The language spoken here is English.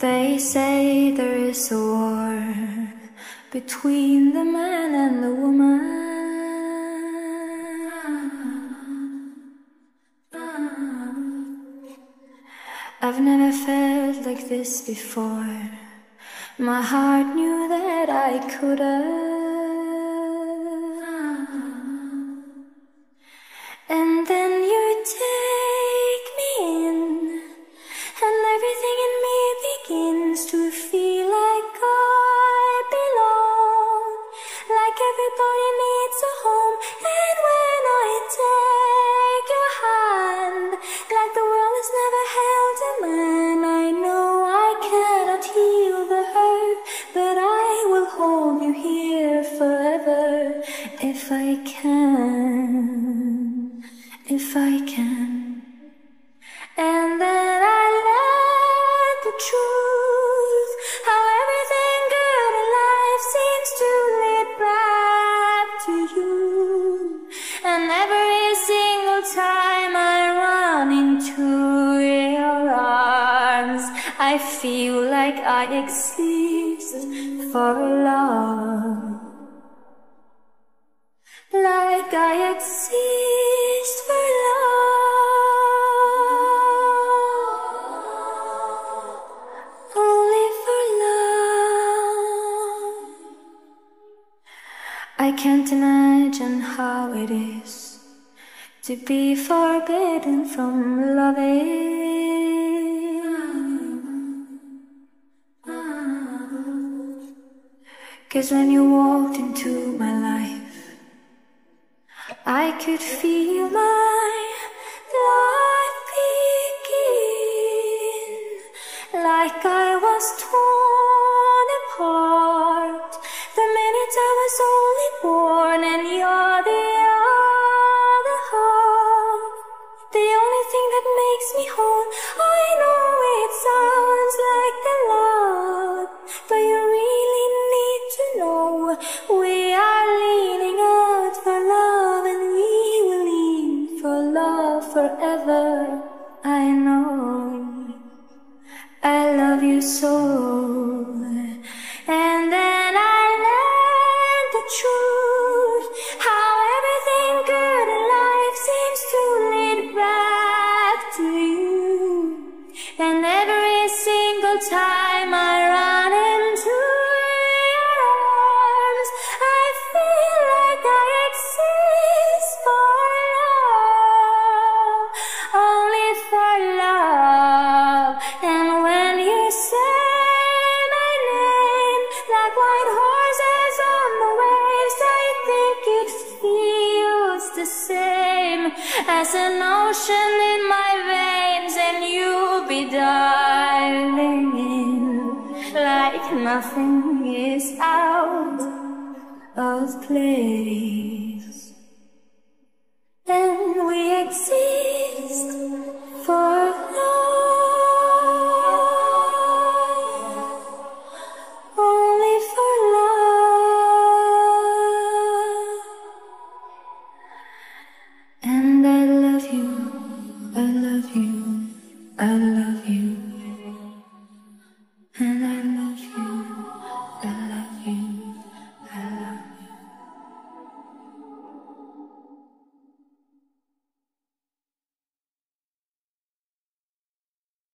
They say there is a war between the man and the woman. I've never felt like this before. My heart knew that I couldn't. Everybody needs a home, and when I take your hand, like the world has never held a man, I know I cannot heal the hurt, but I will hold you here forever if I can, if I can. Every single time I run into your arms, I feel like I exist for love. Like I exist can't imagine how it is to be forbidden from loving. Cause when you walked into my life, I could feel my life begin like I was torn forever. I know. I love you so. As an ocean in my veins, and you'll be diving in like nothing is out of place. And we exist for love, I love you,